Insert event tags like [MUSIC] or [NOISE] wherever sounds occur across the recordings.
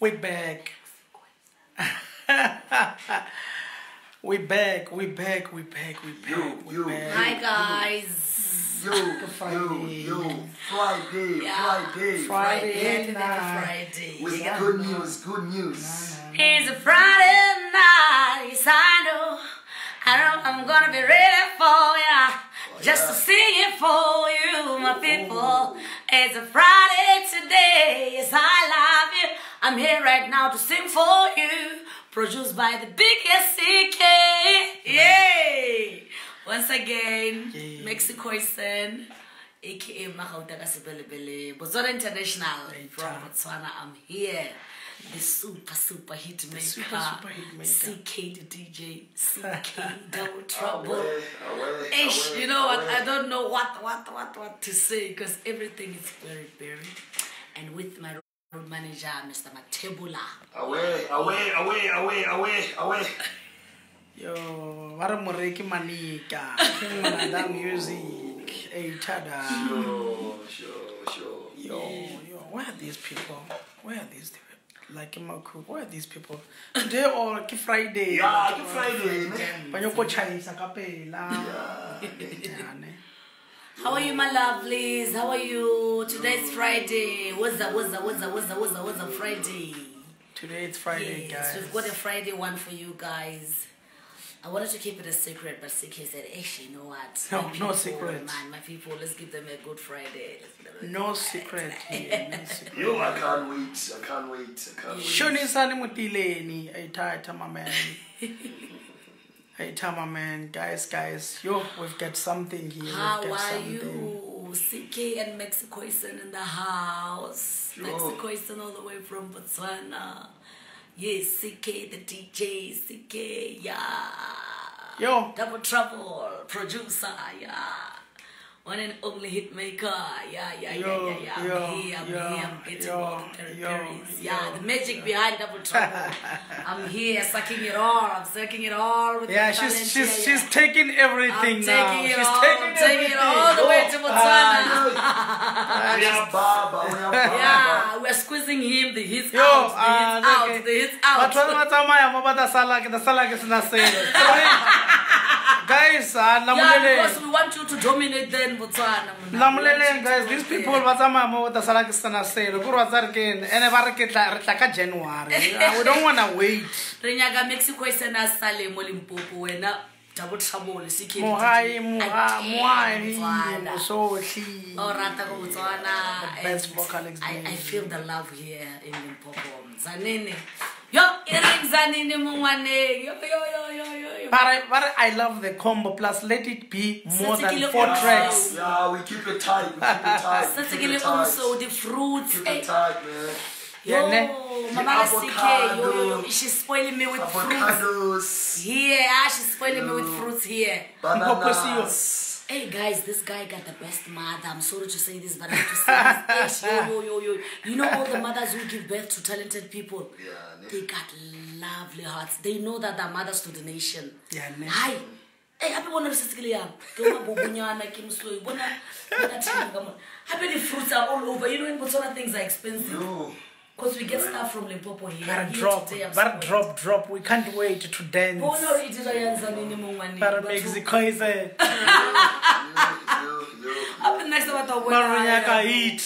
We back. we back. We back. We back. We back. You, we you, back. Hi guys. Yo, yo, Friday. yo, Friday, Yeah. Friday. Friday Friday, night. Friday. With Yeah. good news, good news. It's a Friday night. Yes, I know. I know I'm gonna be ready for ya. Oh, Just to sing it for you, my oh. people. It's a Friday today. Yes, I love you. I'm here right now to sing for you. Produced by the biggest CK. Yay! Once again, Yeah. Mexico Isen, aka Mahautaka Sibelebele, Botswana International from Botswana. I'm here. The super, super hit maker. super, super hit maker. CK the DJ. CK Double Away, Trouble. away, Ish, away, you know what? away. I don't know what, what, what, what to say because everything is very, very. And with my road manager, Mr. Matebula. Away, away, away, away, away, away. Yo, what a moreki manika. King Manada music. Hey, tada. Sure, sure, sure. Yo, yo, where are these people? Where are these people? Like in my crew, where are these people? Today or ki Friday? Yeah, ke Friday, man. Banyoko chaisa kapela. Yeah, ne. How are you, my lovelies? How are you? Today's Friday. What's up, what's up, what's up, what's up, what's up, what's up, Friday? Today it's Friday, Yes, guys. we've got a Friday one for you guys. I wanted to keep it a secret, but CK said, actually, you know what? [LAUGHS] No, My no people, secret. Man, my people, let's give them a good Friday. Let's give No good secret Friday. here. No [LAUGHS] secret. Yo, I can't wait, I can't wait, I can't wait. Shonisani mutileni. Aita my man. [LAUGHS] Aita my man. Guys, guys. Yo, we've got something here. We've How got are something. you? CK and Mexico Isen in the house. Sure. Mexico Isen all the way from Botswana. Yes, CK the DJ, CK, yeah. Yo. Double Trouble, producer, yeah. One and only hit maker, yeah, yeah, Yo, yeah, yeah, yeah. I'm here, I'm yo, here, I'm getting yo, all the Perry yo, Yeah, yo. the magic behind Double Trouble. [LAUGHS] I'm here, sucking it all, I'm sucking it all with Yeah, my she's talent, she's yeah, she's yeah. taking everything I'm now. taking it she's all, taking I'm taking it all the way to Botswana. We are baba, we are baba. Yeah, we're squeezing him, the hits Yo, out, the ah, hits out, okay. the hits out. Batho ba tsamaya mo ba ta sala ke ta sala ke sena [LAUGHS] selo. Guys, ah, Yeah, because lamuleleng. we want you to dominate then Botswana. mona. We Lamuleleng want you to guys, go these there. people ba tsamaya mo ba ta sala ke sena selo. Ko re wa tsare ke ene ba re ke tla re tla ka January. Ah, We don't want to wait. re nyaka mexico e sena sale mo limpopo wena double trouble CK Mohai, moha- I moahi, tell Botswana. mosohli. o rata ko botswana The best and vocalist I, I maybe. feel the love here in limpopo zanini yo e reng zanini mo ngwaneng yo yo yo yo yo yo But I, but I love the combo. Plus, let it be more than four also- tracks. Yeah, we keep it tight, we keep it tight. we keep it tight. also the fruits Keep eh. it tight, man. Yeah, Yo, ne? mama The CK, yo, yo, yo, she's spoiling me with fruits Avocados, here. Ah, she's spoiling me with fruits here. bananas. Hey guys, this guy got the best mother. I'm sorry to say this, but I have to say this. Hey, [LAUGHS] yo, yo, yo, yo. You know all the mothers who give birth to talented people? Yeah. They got lovely hearts. They know that they're mothers to the nation. Yeah? Hi. Hey, happy bona re setse ke le yang. Ke ma bobunyana ke mosoi. Bona bona mona. Happy the fruits are all over. You know in Botswana things are expensive. Yo, Because we get stuff from Limpopo here. Gotta drop, today, I'm gotta spoiled. drop, drop. We can't wait to dance. Bona re dira yang zanini mo ngwaneng. Para Batho- Mexico is a yo, yo, yo. Up next to what I want. Marinyaka hit.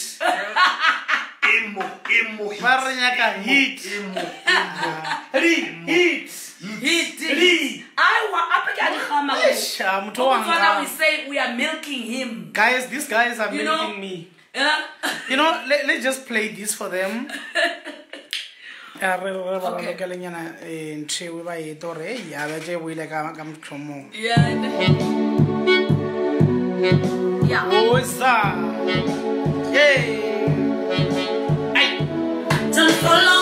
Emo, emo hits. Marinyaka hit. Emo, emo. Ri hit. Hit I want up again hammer. Eish, ah, motho wa we say we are milking him. Guys, these guys are You know- me. Yeah. You know, let, let's just play this for them. Re- re ba Okay. lokelenyana, eh, ntho eo ba e etse hore, "Ei, ya, ba tje e boile ka ka mohlomong." Yeah. Yeah. Oza. Yay. Ai. Don't follow me,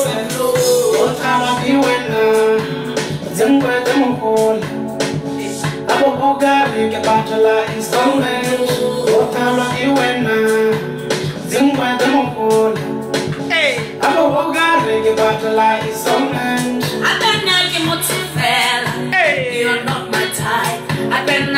Abobogari ngibatela installment. Utalangiwena, zingwete muhula. Hey. Abobogari ngibatela installment. I better not get more to fella. Hey. You're not my type. I better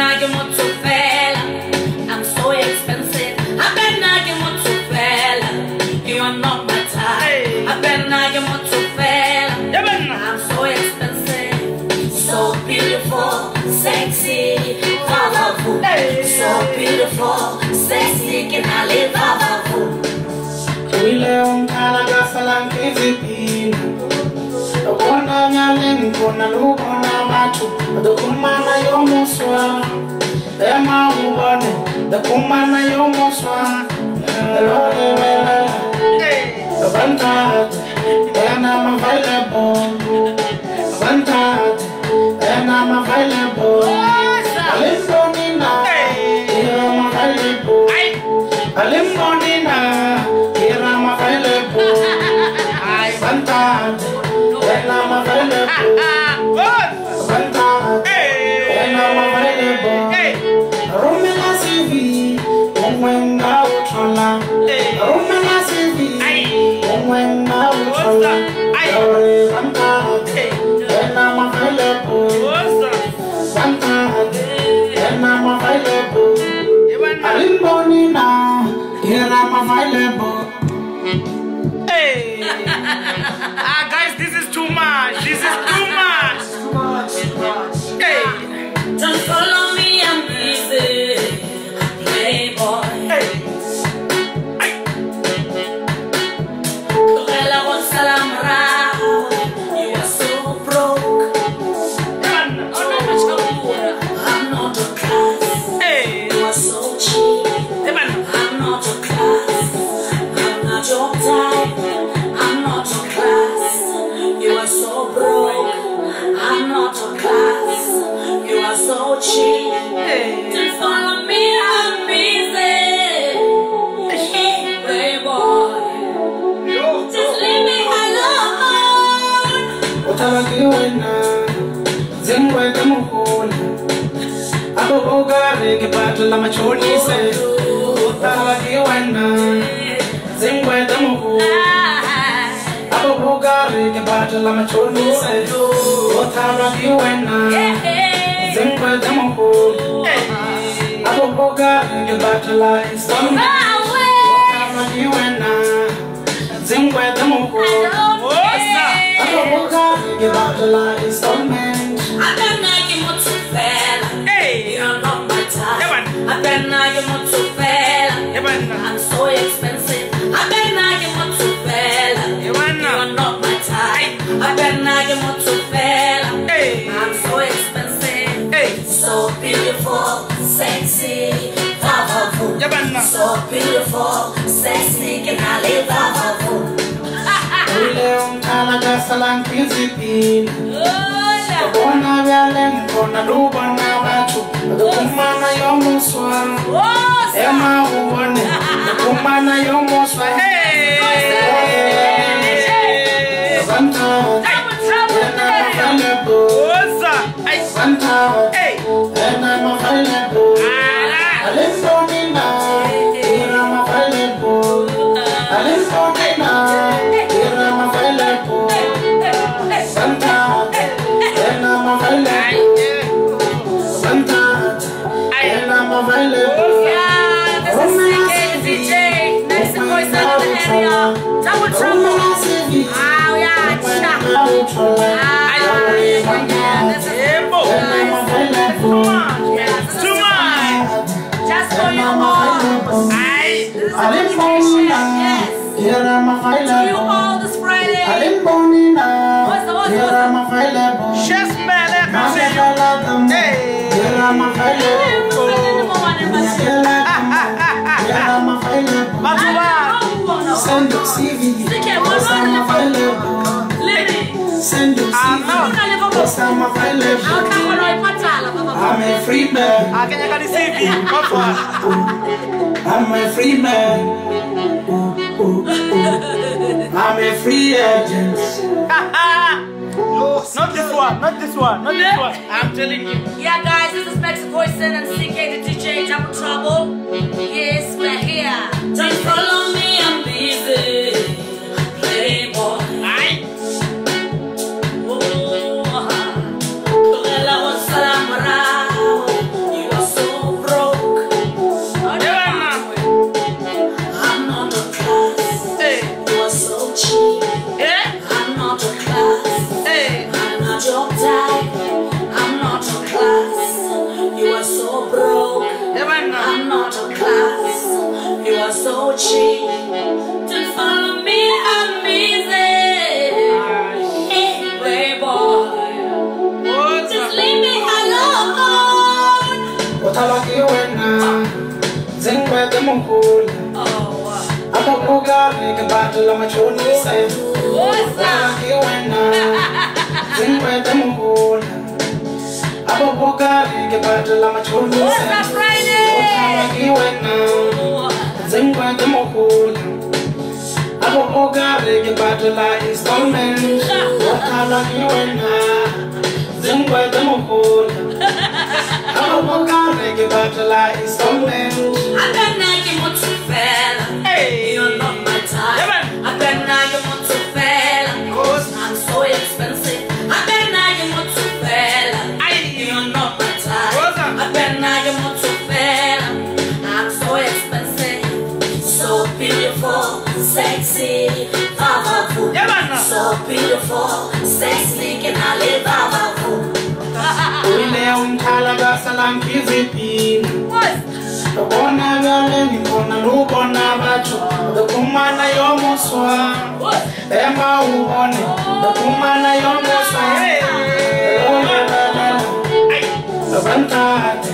So beautiful, sexy, can I live powerful? Wile umkhala ngasalankezipina Ubona nyaleni khona lubona batho Dokumana yomuswa Ema ubone. Dokumana yomuswa Lole wele And I'm available Bantate And I'm available Here I'm Hey. [LAUGHS] Utalakiwena Zingwete muhula Abobogari ngibatela machonise Utalakiwena Zingwete muhula Abobogari ngibatela machonise Utalakiwena Zingwete muhula Hey. Abobogari ngibatela installment Utalakiwena Zingwete muhula Abobogari ngibatela installment I better not get more too fella. Hey. You're not my type. I better not get more too fella. Yeah. I'm so expensive. Ngasalankezipina Bona vyale nkona lubona batho. Yomuswa Ema ubone Dokumana yomuswa Hey. Bantate I'm available. What's up? Hey. Bantate Hey. I'm available. Ah. I'm available. Here Much. Just for you all. You the- the- Here. Batho Send your CV. Send your CV, cause I'm. I'm a free man, a ke nyaka di-cv batho [LAUGHS] I'm a free man. Ooh, ooh, ooh. I'm a free agent. [LAUGHS] not this one not this one not this one i'm telling you Yeah, guys, this is Mexico Sin and CK the DJ Double Trouble. Yes, we're here. Don't follow me, I'm busy. Batula machoni se. what's up? Utalaki wena, zingwete mukula. Ababuga nige batula machoni What's se. up, Friday? Utalaki wena, zingwete mukula. Ababuga nige batula installment. Utalaki wena, zingwete mukula. Ababuga nige batula installment. I bet now you want [LAUGHS] sexy, powerful. Yeah. So beautiful, sexy, can I live? Powerful? Uile unkhala kasalanki zipini What? Ubona vale ngibona lubona batho Bekumana yomuswa What? Ema ubone Bekumana yomuswa Lola la la la Bantate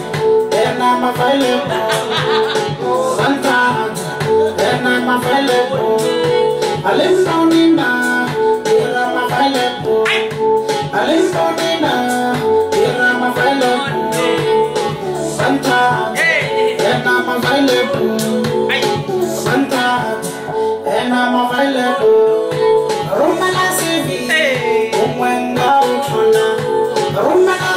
Ena available Bantate Available Alimbonina Ira available Alimbonina Ira available Bantate Hey. and I'm available. Vantage, and I'm available. Rumana CV, Hey. Umwenga Uchona. Rumana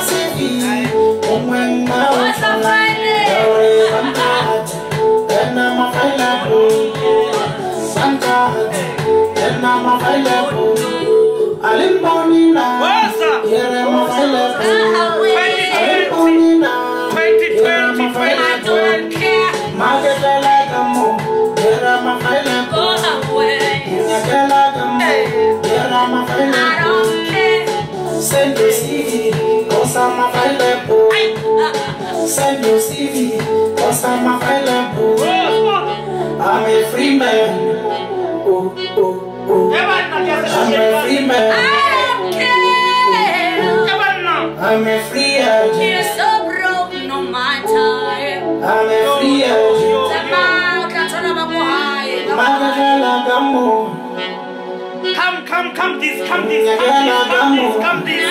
I'm. Alimbonina, What's up? I'm. Alimbonina, here I'm 2020, available. 2020. Magetela kamo, here I'm available. Nyakela kamo, here I'm. Send your CV, cause I'm I'm a free man. Oh, oh, oh. I'm a free man. Yeah, man. I'm a free agent. I'm a free agent. Come, come, come this, come this, come this, come this, come this.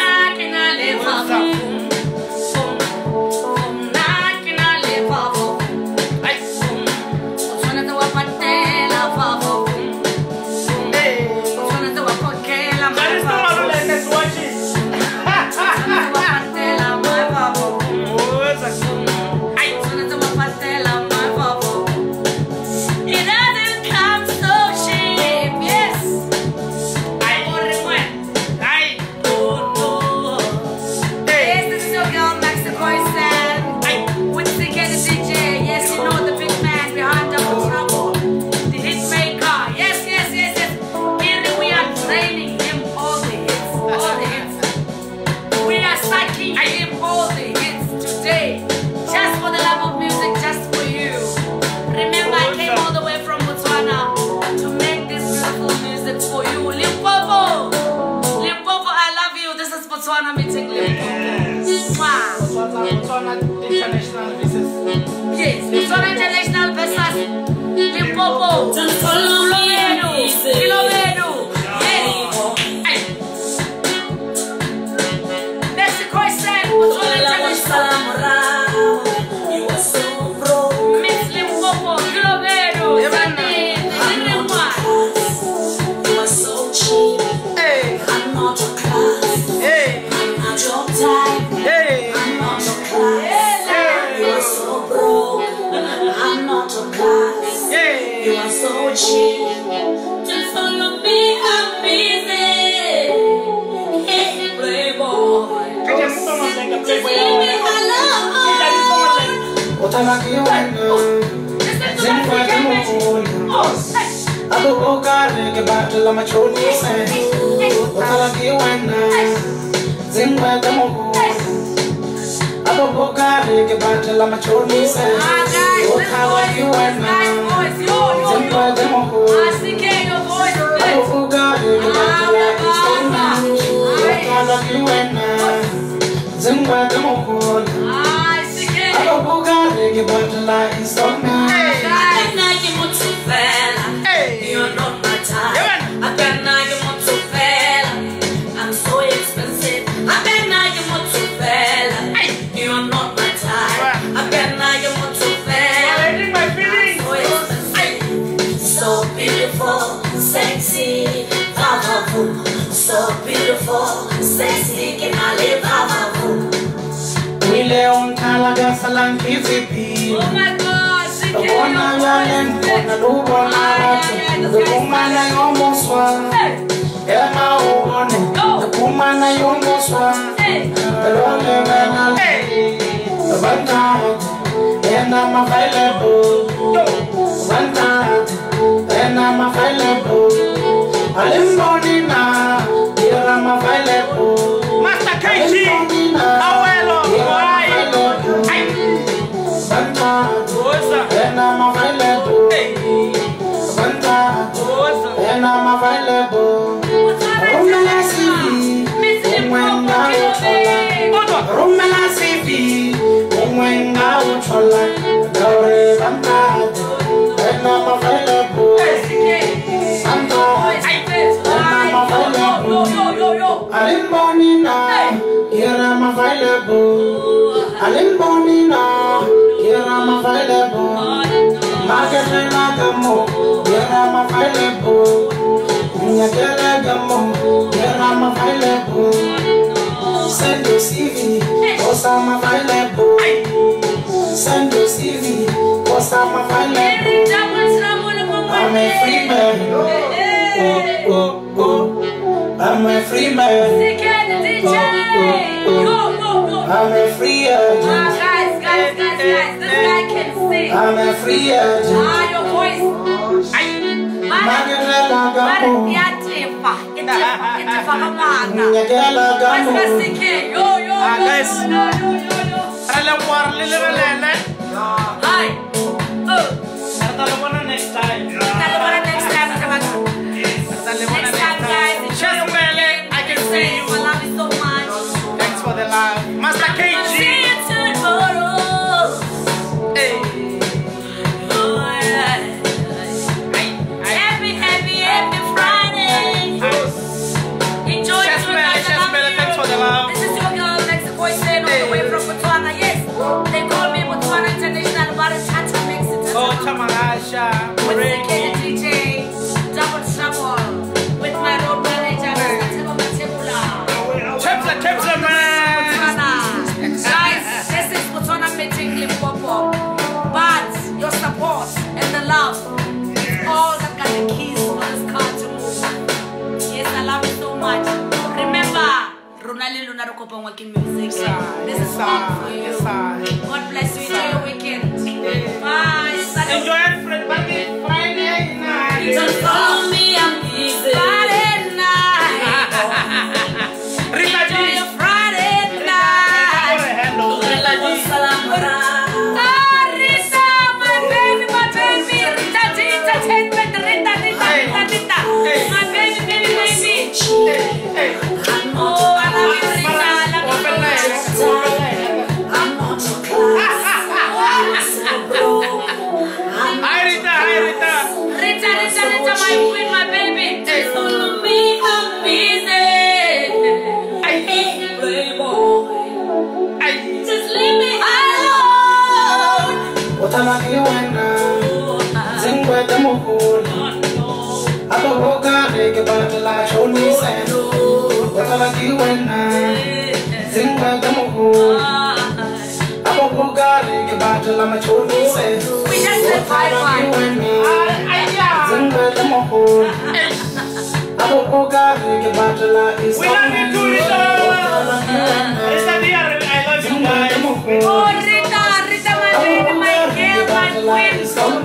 Abukare ke batla machoni se Utalaki wena Zimba demona Abukare ke batla machoni se Ah, guys, this Utalaki voice, wena guys, voice, yo, yo, Zimba yo. demona Ah, CK, your voice is good. Abukare ke batla Utalaki wena Zimba demona Ah, CK. Abukare ke batla installment Guys, yalen voice is bona good. lubona watu Dukumana yomuswa Ema uone Dukumana yomuswa hey, Elole wena Bantat Ena available. Bantat Ena available. Alimboni na Ira available. Master KG. Awelo. Why? Bantat What's up? Ena available Hey. Bantat What's up? And I'm available. Rumela CV, umwenga uchola. Rumela umwenga uchola. Dore bantade, and I'm available. Alimbonina, here I'm available. Alimbonina, here I'm available. Marketing gamo, here I'm available. Nyakele gamo, I'm available. Send your CV, cause I'm available. Send your CV, cause I'm available. I'm a free man. Oh, oh, oh, oh. I'm a free man. I'm a free agent. I'm a free agent. Ah, your voice. Magela gamo, Yatefa, itefa, itefa kamanga. nyakele Let's gamo. go CK. Yo, yo, yo, guys. yo, yo, yo, yo. Rele war lele rele. Hi. Oh, Talo mo na next time. tell me next time, Kabaka. Rokopa working music. This is all for you. Yes, God bless you. Enjoy your weekend. Bye. Enjoy Ah, too, Rita. Rita, dear, I love you guys. Oh, Rita, Rita, my lady, my girl, my queen.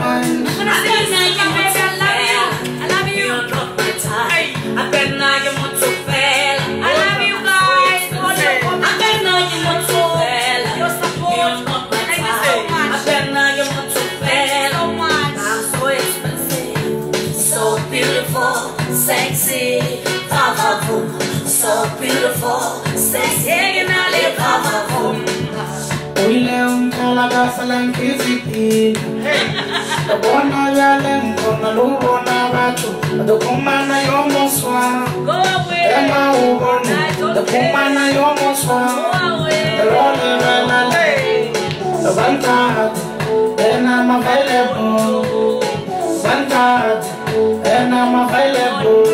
And I'm available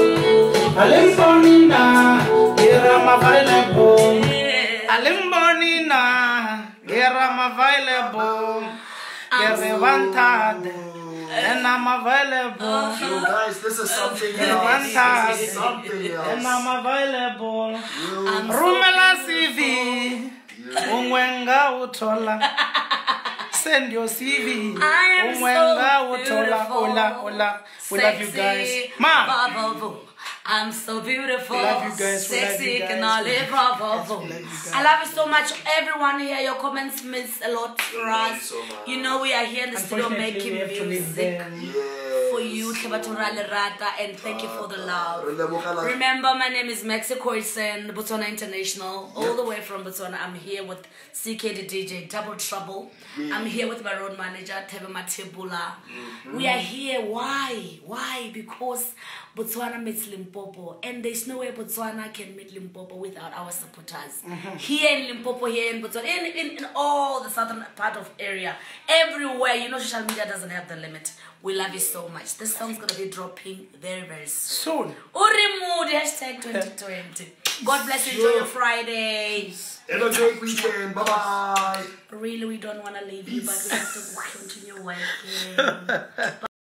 Alimbonina Here I'm available Alimbonina Here I'm available Get wanted And I'm available Yo, guys, this is something else. This is something else. And. I'm available Yo, Rumela CV Ungwenga utola Send your CV I am Ungwenga so utola beautiful. Ola ola We love you guys. Sexy, Ma. bravo. I'm so beautiful. Love you guys, Sexy, you guys. can I live bravo. I love you so much. Everyone here, your comments means a lot to us. so. You know, we are here in the studio making we have to leave music for you, Klebatura Lerata, and thank you for the ah, love. Re leboga la- Remember, my name is Maxi Koisen, Botswana International, all the way from Botswana. I'm here with CK the DJ, Double Trouble. Mm. I'm here with my road manager, Tebe Matebula. Mm-hmm. We are here. Why? Why? Because Botswana meets Limpopo, and there's no way Botswana can meet Limpopo without our supporters. Mm-hmm. Here in Limpopo, here in Botswana, in, in, in all the southern part of area, everywhere. You know, social media doesn't have the limit. We love you so much. This song's gonna be dropping very, very soon. Soon Urimood, hashtag [LAUGHS] 2020. God bless you. Enjoy your Friday. Have a great weekend. Bye bye. Really, we don't want to leave you, but we have to [LAUGHS] continue working.